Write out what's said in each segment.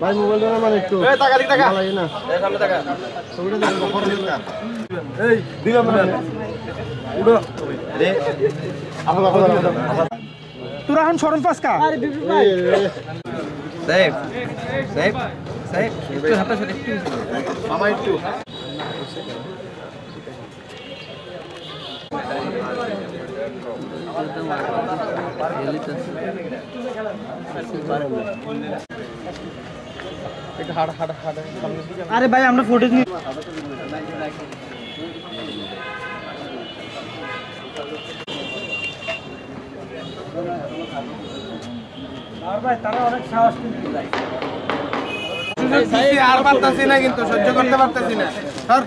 ভাই মোবাইল দেওয়ার মানে একটু। এই টাকা দিক টাকা লাগে না? এই সামনে টাকা ছবিটা দেখো কখন দিল এই দিলাম না। উড়ো। রে। আপা আপা তোরা এখন সরল পাসকা সাহেব সাহেব সাহেব একটু হাতটা সরে একটু। মামা একটু। একটু হাট সামনের দিকে আরে ভাই আমরা ফুটেজ নি আর অনেক সাহস কিন্তু পারতাছি না কিন্তু সহ্য করতে পারতাছি না। স্যার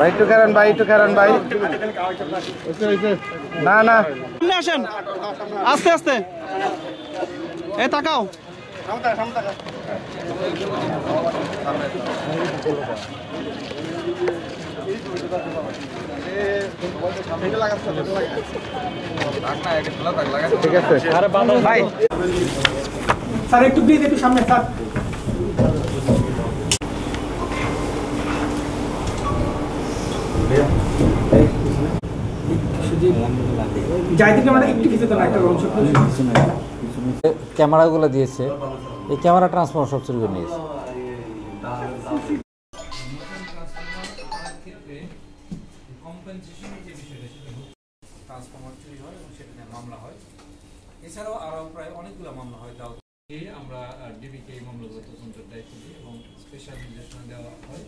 ভাই একটু কারণ ভাই একটু কারণ ভাই। না না। সামনে আসেন। আস্তে আস্তে। এ তাকাও। ঠিক আছে। ভাই। স্যার একটু প্লিজ একটু সামনে স্যার যাইতে মানে একটু কিছু তো না একটা অংশ ক্যামেরাগুলো দিয়েছে। এই ক্যামেরা ট্রান্সফার সব চুরি করে নিয়েছে। ট্রান্সফরমার চুরি সেটা মামলা হয় এছাড়াও আরও প্রায় অনেকগুলো মামলা হয় তাও আমরা ডিবিকে এই মামলাগুলো তদন্তের দায়িত্ব দিই এবং স্পেশাল নির্দেশনা দেওয়া হয়।